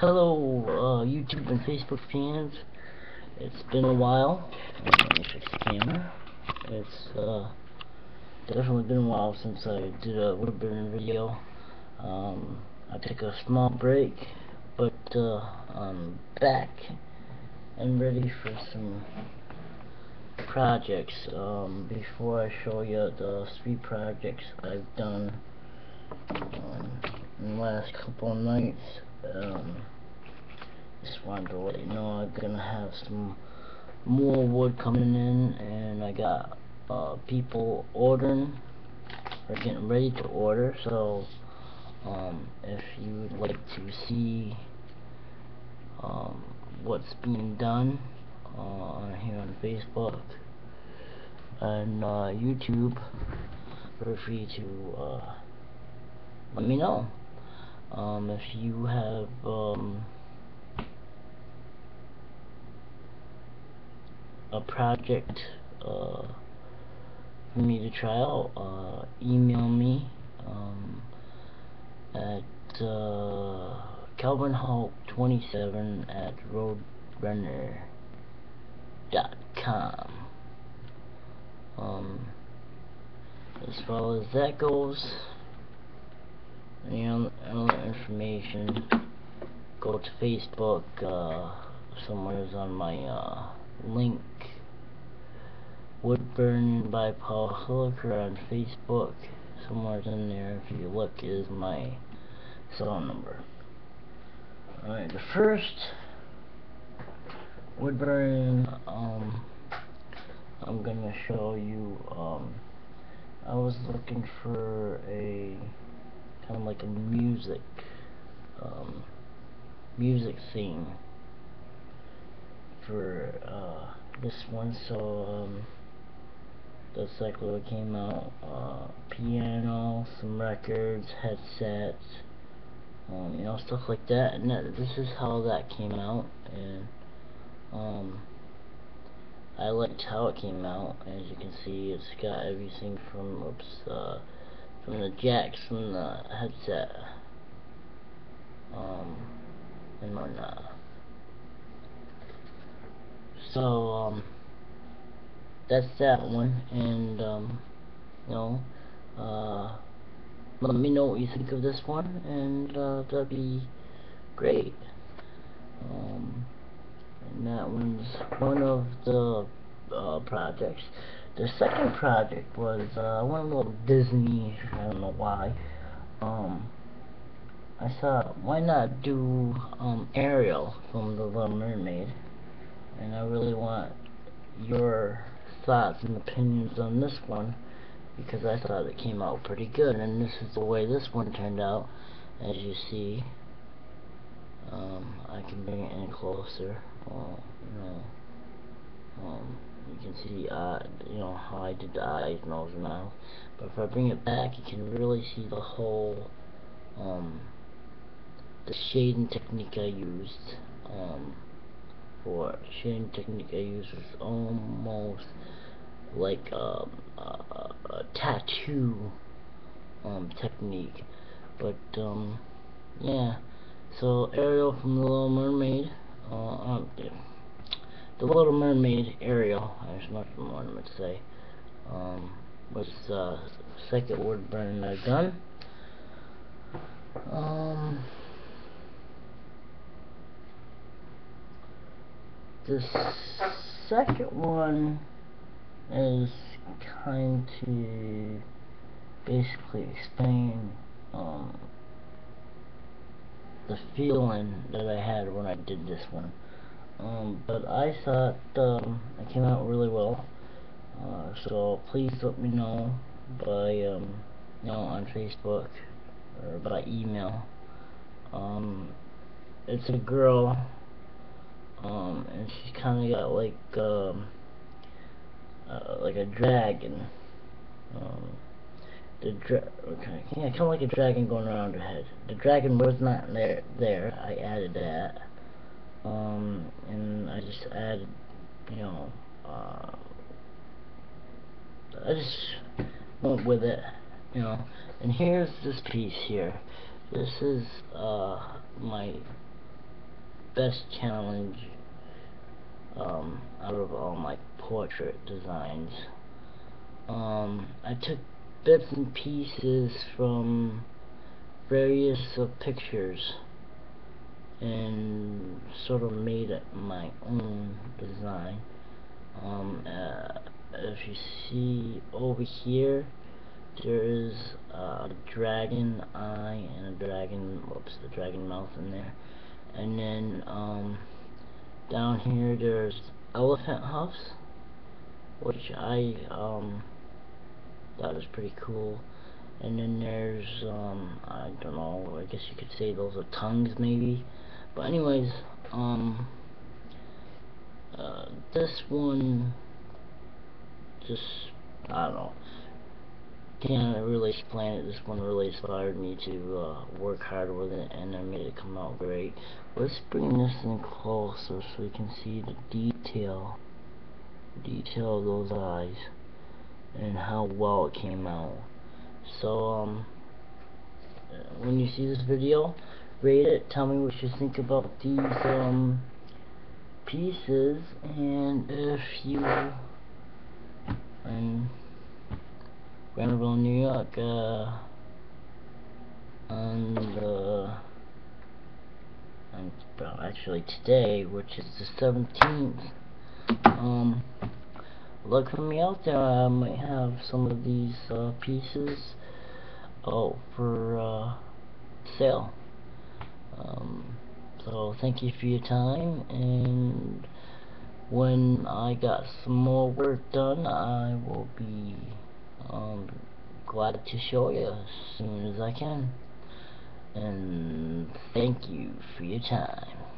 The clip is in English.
hello, uh, YouTube and Facebook fans. It's been a while. Let me fix the camera. It's, uh, definitely been a while since I did a Woodburn video. Um, I took a small break, but, uh, I'm back and ready for some projects. Um, before I show you the three projects I've done um, in the last couple of nights, um, just wanted to let you know I'm gonna have some more wood coming in and I got uh, people ordering or getting ready to order so um, if you would like to see um, what's being done uh, here on Facebook and uh, YouTube feel free to uh, let me know um, if you have um, a project uh, for me to try out, uh, email me um, at uh, calvinhawk27 at roadrunner.com. Um, as far as that goes, other information, go to Facebook, uh, somewhere's on my uh, link, Woodburn by Paul Hilliker on Facebook, somewhere's in there, if you look, is my cell number. Alright, the first Woodburn, um, I'm gonna show you, um, I was looking for a like a music um, music theme for uh, this one so um, like what came out uh, piano some records headsets um, you know stuff like that. And that, this is how that came out. And um, I liked how it came out. As you can see it's got everything from oops uh, the jacks from the headset um, and whatnot. So um, that's that one, and um, you know, uh, let me know what you think of this one, and uh, that'd be great. Um, and that one's one of the uh, projects. The second project was, uh, I went a little Disney, I don't know why. Um, I thought, why not do, um, Ariel from The Little Mermaid? And I really want your thoughts and opinions on this one, because I thought it came out pretty good, and this is the way this one turned out, as you see. Um, I can bring it in closer, uh, you know, um, you can see uh, you know how I did the eyes, nose, and mouth. But if I bring it back, you can really see the whole um, the shading technique I used. Um, for shading technique I used was almost like um, a, a, tattoo um, technique. But um, yeah. So Ariel from The Little Mermaid. Uh, the Little Mermaid Ariel, there's much more to say, um, was uh, second Woodburn I've done. Um, the second one is kind to basically explain um, the feeling that I had when I did this one. Um, but I thought um, it came out really well. Uh, so please let me know by um, you know on Facebook or by email. Um, it's a girl, um, and she's kind of got like um, uh, like a dragon. Um, the dra okay, yeah, kind of like a dragon going around her head. The dragon was not there. There, I added that um, and I just add, you know, uh, I just went with it, you know, and here's this piece here. This is uh, my best challenge um, out of all my portrait designs. Um, I took bits and pieces from various pictures and sort of made it my own design. Um, uh, if you see over here, there is a dragon eye and a dragon, whoops, the dragon mouth in there. And then um, down here there's elephant huffs which I um, thought was pretty cool. And then there's, um, I don't know, I guess you could say those are tongues maybe. But anyways, um, uh, this one just, I don't know, can't really explain it. This one really inspired me to uh, work hard with it and I made it come out great. Let's bring this in closer so we can see the detail, detail of those eyes and how well it came out. So, um, when you see this video, rate it, tell me what you think about these, um, pieces, and if you, and Granville, New York, uh, and, uh, well, actually today, which is the 17th, um, look for me out there, I might have some of these, uh, pieces, oh, for, uh, sale, um, so thank you for your time, and when I got some more work done, I will be um, glad to show you as soon as I can. And thank you for your time.